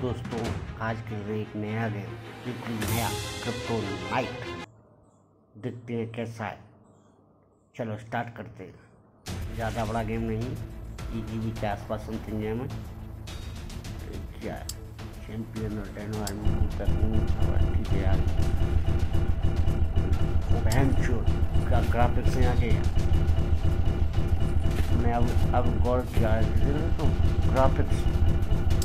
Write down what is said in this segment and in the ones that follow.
दोस्तों, आज के लिए एक नया गेम बिल्कुल नया क्रिप्टो नाइट देखते हैं कैसा है। चलो स्टार्ट करते हैं। ज़्यादा बड़ा गेम नहीं ई जी बी के आसपास समथिंग गेम है। क्या चैंपियन और एनवायरमेंट यार। बहन ग्राफिक्स हैं आगे मैं अब अब गौर किया तो ग्राफिक्स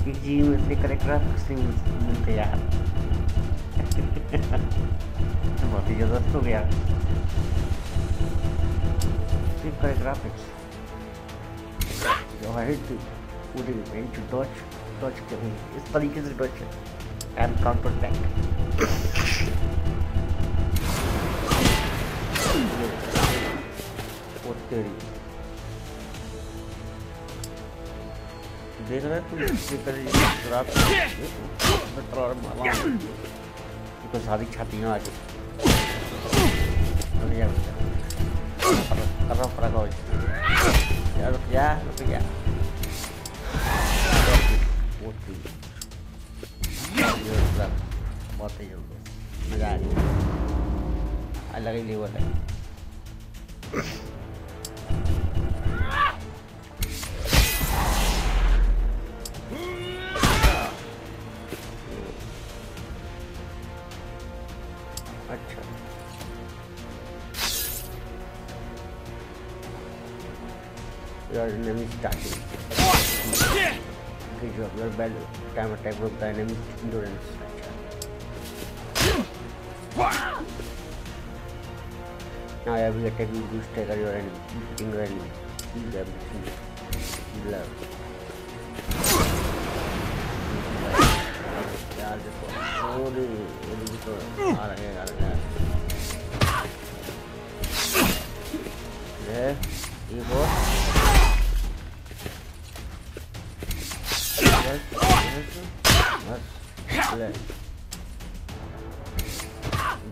इस जी में इतने करे ग्राफिक्स नहीं मिल- मिलते यार तो बहुत ही ज़बरदस्त हो गया सिर्फ़ करे ग्राफिक्स जो है तो पूरे बेंच डॉच डॉच के इस तरीके से डॉच एंड काउंटर अटैक वो तेरी देख रहे कर रात को सारी छातियाँ आ गई रुक जा रुक जा कर फ़र्क हो। यार रुक जा रुक जा बहुत ही मज़ा आ गया। अलग ही लेवल है। अच्छा your enemy starting you your bell time attack with enemy endurance अच्छा now every attack will boost trigger your enemy your enemy love यार देखो और ये तो हैं आ रहे हैं ये ये वो।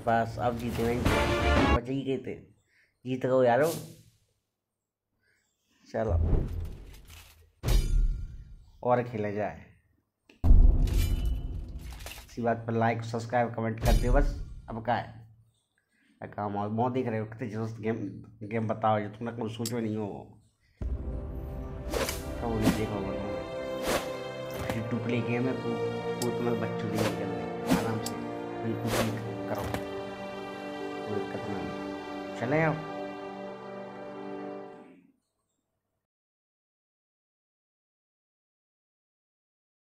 बस, अब जीते नहीं। बच ही गए थे जीत गए यारो। चलो। और खेला जाए। इसी बात पर लाइक सब्सक्राइब कमेंट कर दे बस। अब क्या है? काम और बहुत देख रहे हो, कितने ज़बरदस्त गेम गेम बताओ जो तुमने कभी सोचो नहीं हो। नहीं देखो फ्री टू प्ले गेम है तुम्हें बच्चों नहीं करने आराम से। बिल्कुल करो। कोई दिक्कत नहीं। चले आओ।